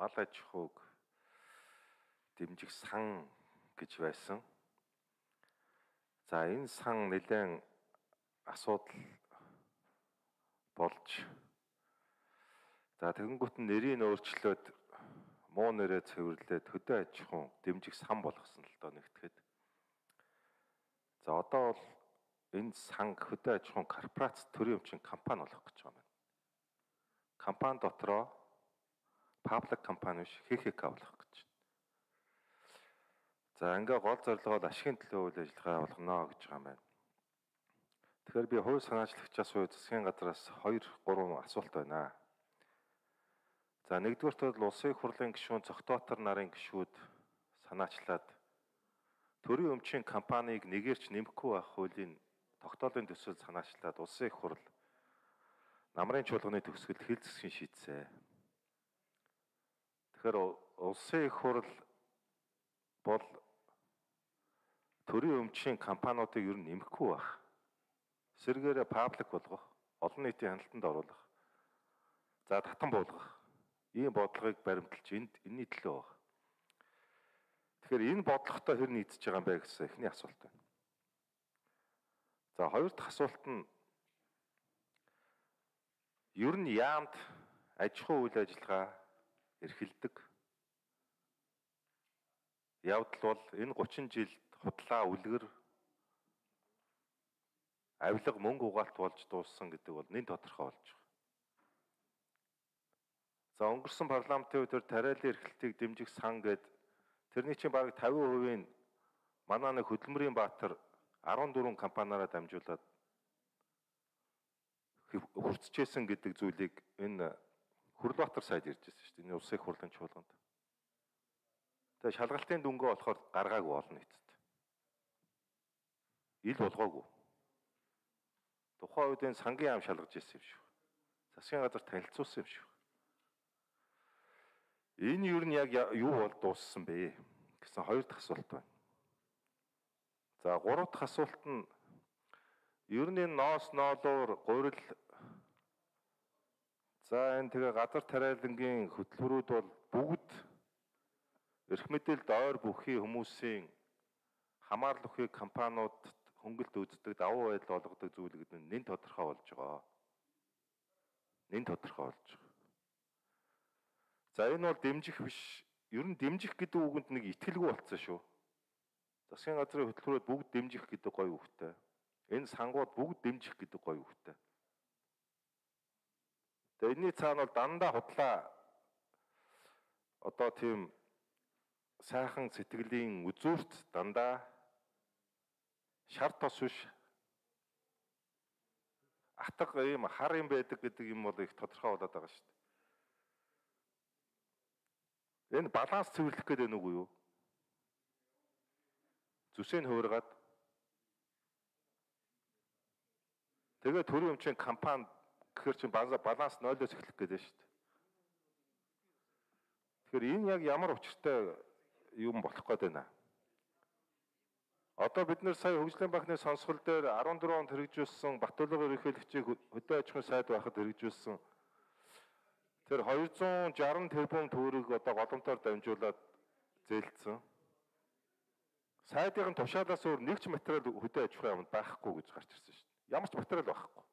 мал аж ахуйг дэмжих сан гэж байсан. За энэ сан нэлээд асуудал болж за тэгэнгүүт нь нэрийг өөрчлөөд муу нэрээ цэвэрлээд хөдөө аж ахуйн дэмжих сан болгосон л доо нэгтгэхэд. За одоо бол энэ санг хөдөө аж ахуйн корпорац төрийн өмчийн компани болох гэж байгаа юм. Компани дотроо паблик компани биш ХХК болох гэж байна. За ингээ гол зорилго бол ашигын төлөө үйл ажиллагаа болгоно гэж байгаа юм байна. Тэгэхээр би хувь санаачлагчаас уу засгийн газраас 2 3 асуулт байна. За нэгдүгээрт бол улсын хурлын гишүүн цогтоотор нарын гишүүд санаачлаад төрийн өмчийн компанийг нэгэрч нэмэхгүй байх хуулийн тогтоолын төсөл санаачлаад улсын их хурл намрын чуулганы төгсгөлд хилцсэн шийдсэн. Тэгэхээр улсын их хурл бол төрийн өмчийн компаниудыг ер нь нэмэхгүй байх. Сэргээрээ паблик болгох, олон нийтийн хяналтанд оруулах. За татан буулгах. Ийм бодлогыг баримталж энд энэний төлөө баг. Тэгэхээр энэ бодлоготой хэр нийцэж байгаа юм бэ гэсэн эхний асуулт байна. За хоёр дахь асуулт нь ер нь яамд аж ахуй үйл ажиллагаа эрхэлдэг. Явдал бол энэ 30 жилд худлаа үлгэр авилга мөнгө угаалт болж дууссан гэдэг бол нэн тодорхой болж байгаа. За өнгөрсөн парламентын өдөр тариалан эрхлэлтийг дэмжих сан гэд тэрний чинь бараг 50% нь манай нэг хөдөлмөрийн баатар 14 компаниараа дамжуулаад хүртчихсэн гэдэг зүйлийг энэ Хүрлбаатар сайд ирж байсан шүү дээ. Энэ улсын хурлын чуулганд. Тэгээ шалгалтын дүнгөө болохоор гаргаагүй олон нийтэд. Ил болгоогүй. Тухайн үед энэ сангийн яам шалгаж ирсэн юм шүү. Засгийн газар танилцуулсан юм шүү. Энэ юу нь яг юу бол дууссан бэ гэсэн хоёр дахь асуулт байна. За гурав дахь асуулт нь ер нь энэ ноос ноолуур гурил за энэ тэгээ газар тариалангийн хөтөлбөрүүд бол бүгд эрх мэдээлд ойр бүхий хүмүүсийн хамаарал өгөхийг компаниудад хөнгөлт үздэг давуу байдал олгодог зүйл гэдэг нь нэн тодорхой болж байгаа. Нэн тодорхой болж байгаа. За энэ бол дэмжих биш. Ер нь дэмжих гэдэг үгэнд нэг итгэлгүй болцсон шүү. Засгийн газрын хөтөлбөрөд бүгд дэмжих гэдэг гоё үгтэй. Энэ сангууд бүгд дэмжих гэдэг гоё үгтэй. Тэгээ энэний цаана бол дандаа худлаа одоо тийм сайхан сэтгэлийн үзүүрт дандаа шар тос биш атга ийм хар юм байдаг гэдэг юм бол их тодорхой болоод байгаа шүү дээ. Энэ баланс цэвэрлэх гэдэг нь үгүй юу? зүсээ нь хуургаад тэгээ төрийн өмчийн компани гэхэр чинь баланс 0-оос эхлэх гэдэг шүү дээ. Тэгэхээр энэ яг ямар учиртай юм болох гээд байна. Одоо бид нэр сая хөгжлийн банкны сонсгол дээр 14 онд хэрэгжүүлсэн Батулга ерөнхийлөгчийг хөдөө аж ахуйн сайд байхад хэрэгжүүлсэн тэр 260 тэрбум төгрөг одоо голомтоор дамжуулаад зээлдсэн сайдын тушаалаас өөр нэг ч материал хөдөө аж ахуйн юмд байхгүй гэж гарч ирсэн шүү дээ. Ямар ч материал байхгүй.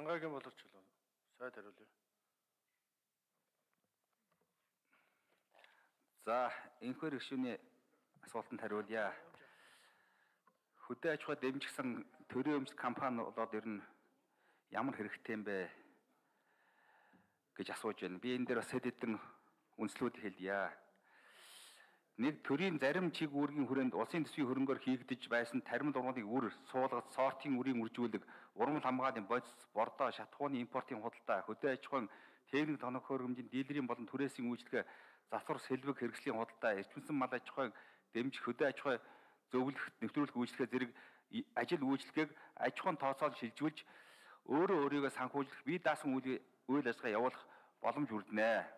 Аянгагийн боловч сайд хариулъя. За, энэхэр гүшүүний асуултанд хариулъя хөдөө аж ахуй дэмжигсэн төрийн өмч компани болоод ер нь ямар хэрэгтэй юм бэ гэж асууж байна. Би энэ дээр бас хэд хэдэн үндслүүд хэлье. Нэг төрийн зарим чиг үүргийн хүрээнд улсын төсвийн хөрөнгөөр хийгдэж байсан тарим дургуудыг үр суулгад сортын үрийн үржүүлэг, урмал хамгааллын бодис, бордоо, шатхууны импортын худалдаа, хөдөө аж ахуйн техник тоног хөргөмжийн дийлэрийн болон түрээсийн үйлчлэгээ, засвар сэлбэг хэрэгслийн худалдаа, эрчимсэн мал аж ахуйн дэмжих хөдөө аж ахуй зөвлөх нэвтрүүлэх үйлчлэгээ зэрэг ажил үйлчлэгийг аж ахуйн тооцоол шилжүүлж өөрөө өөрийгөө санхүүжлэх бие даасан үйл үйл ажиллагаа явуулах боломж хүрднэ.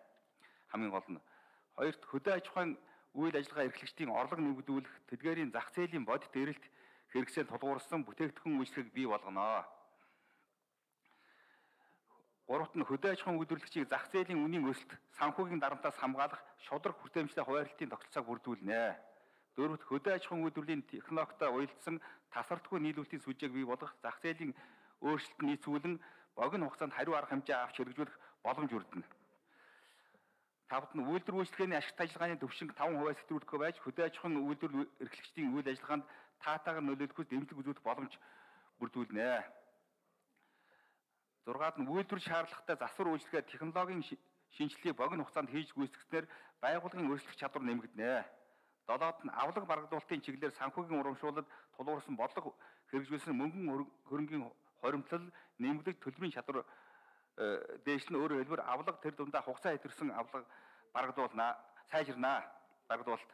Хамгийн гол нь Хоёрт хөдөө аж ахуйн үйл ажиллагаа эрхлэгчдийн орлого нэмэгдүүлэх, тэдгээрийн зах зээлийн бодит эрэлт хэрэгсэл тулгуурсан бүтээгдэхүүн үйлчлэгийг бий болгоно. Гуравт нь хөдөө аж ахуйн үйлдвэрлэгчийг зах зээлийн үнийн өсөлт, санхүүгийн дарамтаас хамгаалах шудраг хүртээмжтэй хуваарлтын тогтолцоог бүрдүүлнэ. Дөрөвт хөдөө аж ахуйн үйлдвэрлэлийн технологитой уялдсан тасардаггүй нийлүүлэлтийн сүлжээг бий болгох, зах зээлийн өөрчлөлт нийцүүлэн богино хугацаанд хариу арга хэмжээ авч хэрэгжүүлэх боломж бүрдэнэ. Тавд нь үйлдвэр үйлчлэгээний ашигт ажиллагааны төвшинг 5% сэтрүүлэхгүй байж хөдөө аж ахуйн үйлдвэр эрхлэгчдийн үйл ажиллагаанд таатайгаар нөлөөлөхөс дэмжлэг үзүүлэх боломж бүрдүүлнэ. Зургаад нь үйлдвэр шаардлагатай засвар үйлчлэгээ технологийн шинжилгээг богино хугацаанд хийж гүйцэтгэснээр байгууллагын өрсөлдөх чадвар нэмэгдэнэ. Долоод нь авлага баргадуулалтын чиглэлээр санхүүгийн урамшуулалд тулгуурсан бодлого хэрэгжүүлсэн мөнгөн хөрөнгийн хоримтлал нэмэгдэж төлбөрийн чадвар дээш нь өөрөөр хэлбэл авлага тэр дундаа хугацаа хэтэрсэн авлага баргадуулнаа, сайжирнаа, баргадуулалт.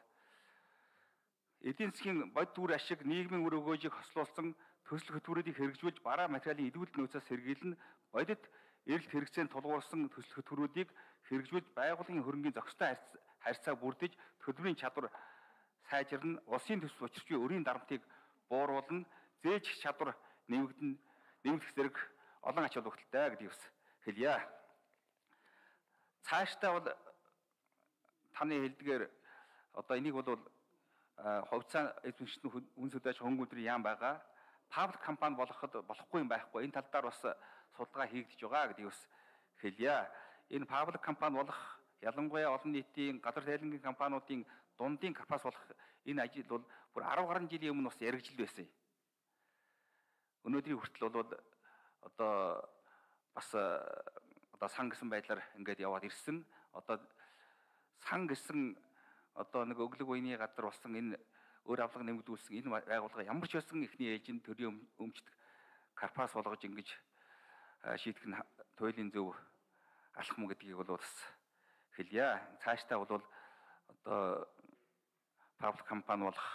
Эдийн засгийн бод дүр ашиг нийгмийн үр өгөөжийг хослуулсан төсөл хөтөлбөрүүдийг хэрэгжүүлж бараа материалын эдгүүл нөөцөөс сэргийлэн бодит эрэлт хэрэгцээнд тулгуурсан төсөл хөтөлбөрүүдийг хэрэгжүүлж байгууллагын хөрөнгийн зохистой харьцаа бүрдэж төлбөрийн чадвар сайжирна, улсын төсөл учирчгүй өрийн дарамтыг бууруулна, зээж чадвар нэмэгдэн нэмэгдэх зэрэг олон ач холбогдолтой гэдгийг бас хэлье. Цаашдаа бол таны хэлдгээр одоо энийг бол хувьцаа эзэмшсэн хүн сүдэж хөнгөлдрийн яам байгаа. Паблик компани болоход болохгүй юм байхгүй. Энэ тал дээр бас судалгаа хийгдэж байгаа гэдгийг бас хэлье. Энэ паблик компани болох ялангуяа олон нийтийн газар тайлангийн компаниудын дундын корпорац болох энэ ажил бол бүр 10 гаруй жилийн өмнө бас яригжил байсан юм. Өнөөдрийн хүртэл бол одоо бас одоо сан гэсэн байдлаар ингээд яваад ирсэн. Одоо сан гэсэн одоо нэг өглөг үений газар болсон энэ өөр авлага нэмэгдүүлсэн энэ байгууллага ямар ч байсан ихний ээжин төрийн өмчт карпас болгож ингэж шийдэх нь туйлын зөв алхам гэдгийг бол бас хэлье. Цаашдаа бол одоо паблик компани болох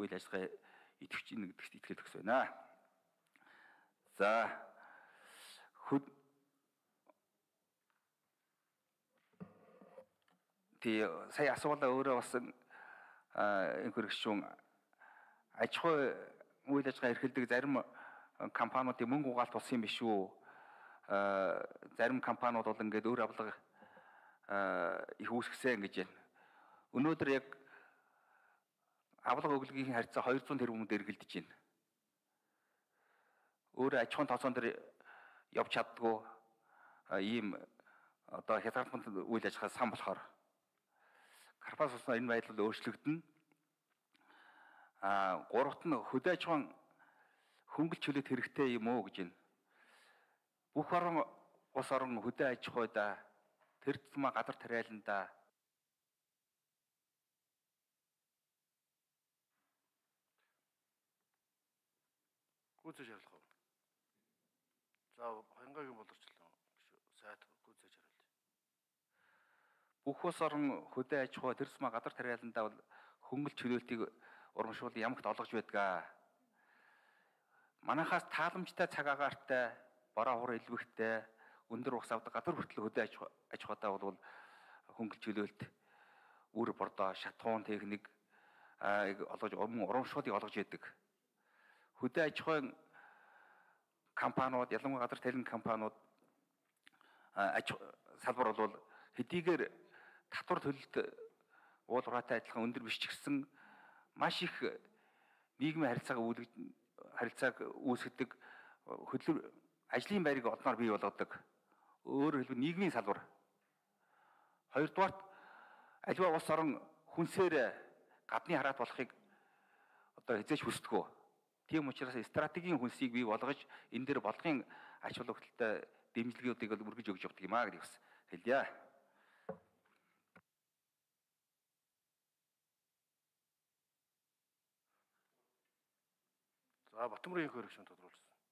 үйл ажиллагаа идэвч нэгдэгт итгэл төгс байна. За хөд Тий сая асуулаа өөрөө бас энэ хэрэгшүүн аж ахуй үйл ажиллагаа эрхэлдэг зарим компаниудын мөнгө угаалт болсон юм биш үү? Зарим компаниуд бол ингээд өөр авлага их үүсгэсэн гэж байна. Өнөөдөр яг авлага өглөгийн харьцаа 200 тэрбумд эргэлдэж байна өөрөө аж ахуйн тооцоон дээр явж чаддгүй ийм одоо хязгаарлалт үйл ажиллагаа сан болохоор Карпас уснаа энэ байдал өөрчлөгдөн. Аа гуравт нь хөдөө аж ахуйн хөнгөлч хүлээх хэрэгтэй юм уу гэж байна. Бүх орон ус орон хөдөө аж ахуйда тэр тусмаа гадар тариаланда гүйцэж явуулах уу? За 2000-гийн Бүх ус орон хөдөө аж ахуй тэр тусмаа гадар тариаландаа бол хөнгөлт чөлөөлтийг урамшуул ямагт олгож байдгаа. Манайхаас тааламжтай цаг агаартай, бороо хур илвэхтэй, өндөр ус авдаг гадар хүртэл хөдөө аж ахуйдаа бол хөнгөлт чөлөөлт үр бордоо, шатуун техник олгож урамшуулыг олгож яадаг. Хөдөө аж ахуйн компаниуд ялангуяа газар талин компаниуд аж салбар бол хэдийгээр татвар төлөлт уулуураатай адилхан өндөр биш ч гэсэн маш их нийгмийн харилцааг үүлгэж харилцааг үүсгэдэг хөдлөр ажлын байрыг олноор бий болгодог. Өөрөөр хэлбэл нийгмийн салбар. Хоёрдугаарт аливаа улс орон хүнсээр гадны хараат болохыг одоо хязгаарч хүсдэг. Тийм учраас стратегийн хүнсийг бий болгож энэ дээр болгын ач холбогдолтой дэмжлэгүүдийг бол үргэж өгч явдаг юм а гэдгийг бас хэлье. За Батмөрийн хөрөг шин тодруулсан.